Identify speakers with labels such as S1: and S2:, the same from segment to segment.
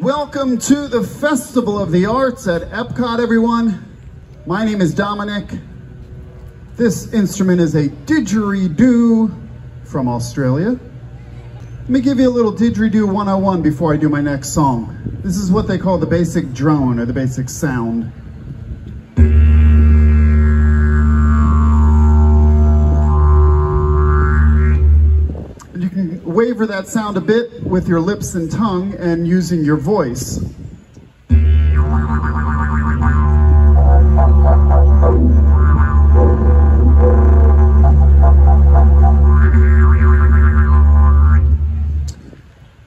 S1: Welcome to the Festival of the Arts at Epcot, everyone. My name is Dominic. This instrument is a didgeridoo from Australia. Let me give you a little didgeridoo 101 before I do my next song. This is what they call the basic drone or the basic sound. Waver that sound a bit with your lips and tongue and using your voice.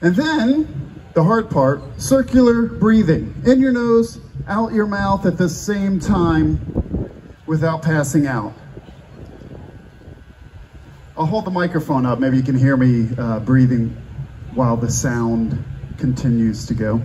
S1: And then, the hard part, circular breathing. In your nose, out your mouth at the same time without passing out. I'll hold the microphone up. Maybe you can hear me uh, breathing while the sound continues to go.